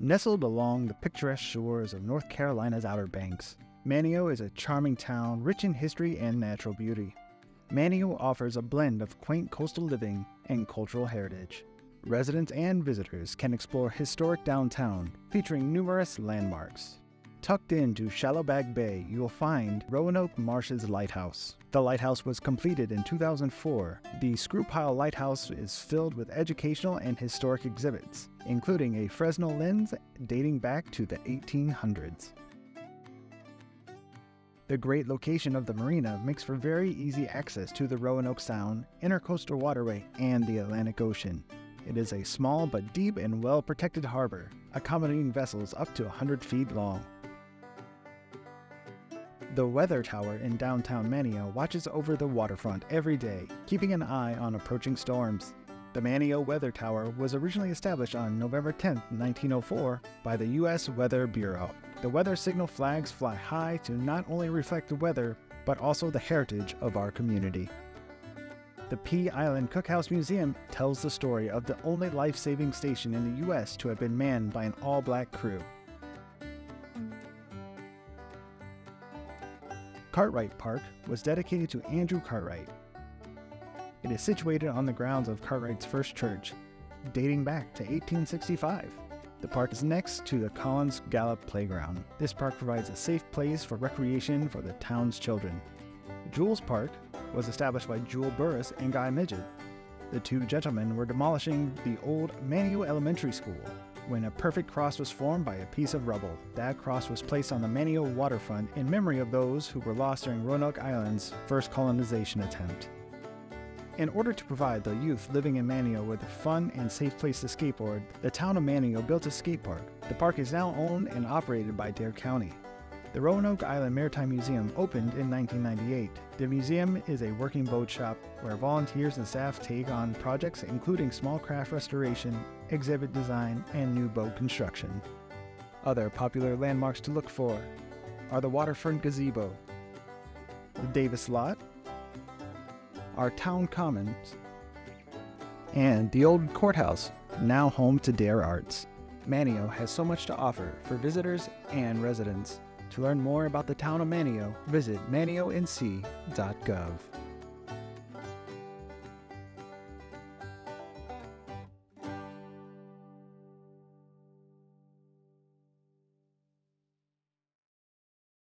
Nestled along the picturesque shores of North Carolina's Outer Banks, Manteo is a charming town rich in history and natural beauty. Manteo offers a blend of quaint coastal living and cultural heritage. Residents and visitors can explore historic downtown, featuring numerous landmarks. Tucked into Shallowbag Bay, you will find Roanoke Marshes Lighthouse. The lighthouse was completed in 2004. The Screwpile Lighthouse is filled with educational and historic exhibits, including a Fresnel lens dating back to the 1800s. The great location of the marina makes for very easy access to the Roanoke Sound, Intercoastal Waterway, and the Atlantic Ocean. It is a small but deep and well protected harbor, accommodating vessels up to 100 feet long. The weather tower in downtown Manteo watches over the waterfront every day, keeping an eye on approaching storms. The Manteo Weather Tower was originally established on November 10, 1904, by the U.S. Weather Bureau. The weather signal flags fly high to not only reflect the weather, but also the heritage of our community. The Pea Island Cookhouse Museum tells the story of the only life saving station in the U.S. to have been manned by an all black crew. Cartwright Park was dedicated to Andrew Cartwright. It is situated on the grounds of Cartwright's first church, dating back to 1865. The park is next to the Collins Gallup Playground. This park provides a safe place for recreation for the town's children. Jules Park was established by Jewel Burris and Guy Midgett. The two gentlemen were demolishing the old Manteo Elementary School when a perfect cross was formed by a piece of rubble. That cross was placed on the Manteo waterfront in memory of those who were lost during Roanoke Island's first colonization attempt. In order to provide the youth living in Manteo with a fun and safe place to skateboard, the town of Manteo built a skate park. The park is now owned and operated by Dare County. The Roanoke Island Maritime Museum opened in 1998. The museum is a working boat shop where volunteers and staff take on projects including small craft restoration, exhibit design, and new boat construction. Other popular landmarks to look for are the waterfront gazebo, the Davis Lot, our town commons, and the old courthouse, now home to Dare Arts. Manteo has so much to offer for visitors and residents. To learn more about the town of Manteo, visit manteonc.gov.